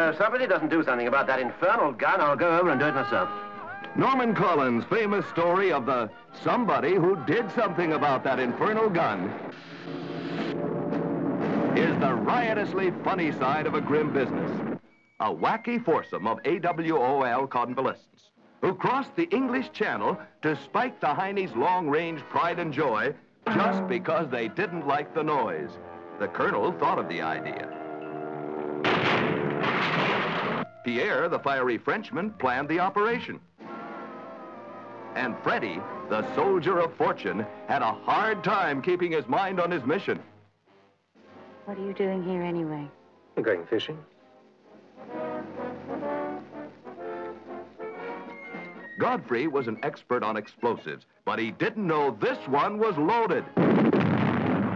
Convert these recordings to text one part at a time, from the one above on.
Uh, if somebody doesn't do something about that infernal gun, I'll go over and do it myself. Norman Collins' famous story of the somebody who did something about that infernal gun is the riotously funny side of a grim business. A wacky foursome of AWOL convalescents who crossed the English Channel to spike the Heine's long-range pride and joy just because they didn't like the noise. The colonel thought of the idea. Pierre, the fiery Frenchman, planned the operation. And Freddy, the soldier of fortune, had a hard time keeping his mind on his mission. What are you doing here anyway? I'm going fishing. Godfrey was an expert on explosives, but he didn't know this one was loaded.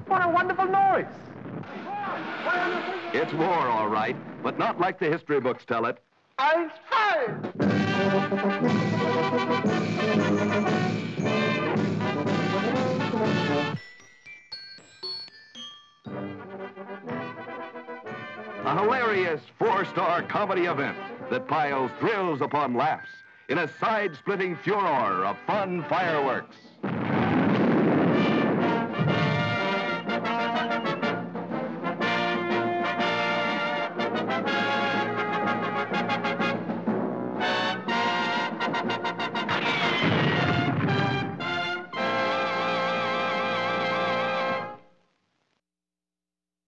What a wonderful noise! It's war, all right, but not like the history books tell it. Ice fire! A hilarious four-star comedy event that piles thrills upon laughs in a side-splitting furor of fun fireworks.